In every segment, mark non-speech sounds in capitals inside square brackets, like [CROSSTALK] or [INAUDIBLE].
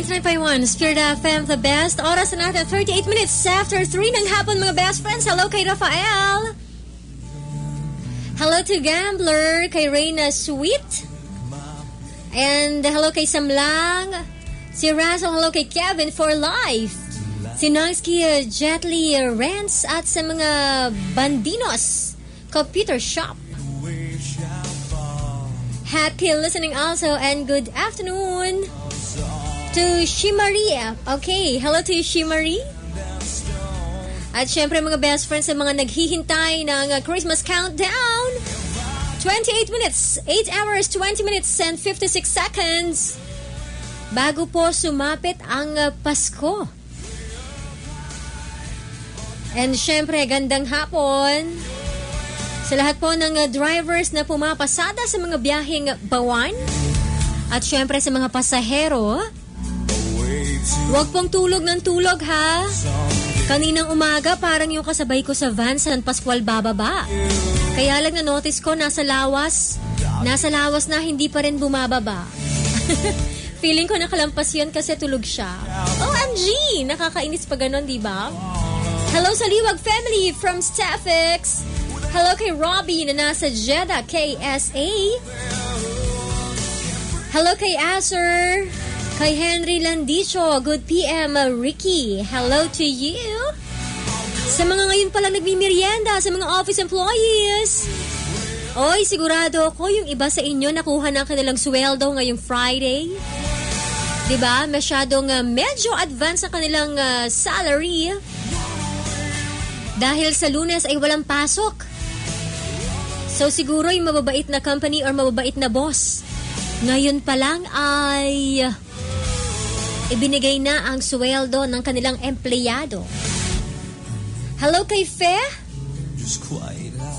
99.1 Spirit FM, the best. Oras na natin, 38 minutes after 3 ng hapon, mga best friends. Hello kay Rafael. Hello to Gambler, kay Reyna Sweet. And hello kay Samlang. Si Razo, hello kay Kevin for life. Si Noisky uh, Jetly Rents at sa mga Bandinos Computer Shop. Happy listening also and good afternoon to Shimaria. Okay, hello to Shimarie. At syempre mga best friends sa mga naghihintay ng uh, Christmas countdown. 28 minutes, 8 hours, 20 minutes and 56 seconds. Bago po sumapit ang uh, Pasko. And syempre, gandang hapon sa lahat po ng uh, drivers na pumapasada sa mga biyaheng bawan. At syempre sa mga pasahero, huwag pong tulog ng tulog ha. Kaninang umaga, parang yung kasabay ko sa van San Pascual bababa. Kaya lang na-notice ko, nasa lawas. Nasa lawas na hindi pa rin bumababa. [LAUGHS] Feeling ko nakalampas yun kasi tulog siya. OMG! Nakakainis pa ganon, di ba? Hello sa Liwag family from Staffix. Hello kay Robbie na nasa Jeddah, KSA. Hello kay Acer. Kay Henry Landicho, good PM, Ricky. Hello to you. Sa mga ngayon palang nagmimerienda, sa mga office employees. Oy, sigurado ako yung iba sa inyo nakuha ng kanilang sweldo ngayong Friday. 'Di ba? Masyadong uh, medyo advance ang kanilang uh, salary. Dahil sa Lunes ay walang pasok. So siguro yung mababait na company or mababait na boss. Ngayon pa lang ay ibinigay na ang sweldo ng kanilang empleyado. Hello kay Fe?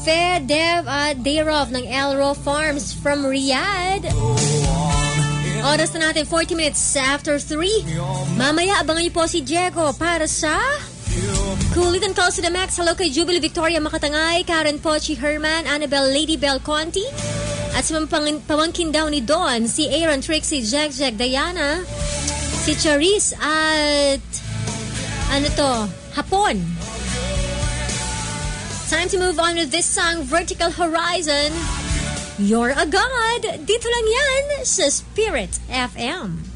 Fe Dev at Dayrov ng Elro Farms from Riyadh. Oras na natin 40 minutes after 3. Mamaya abangan niyo po si Diego para sa Kulit and Calls to the Max. Hello kay Jubilee Victoria Makatangay, Karen Pochi Herman, Annabelle Lady Bell Conti. At sa mga pamangkin daw ni Dawn, si Aaron Trixie, Jack Jack, Diana, si Charis at ano to, Hapon. Time to move on with this song, Vertical Horizon. You're a God. Dito lang yan sa Spirit FM.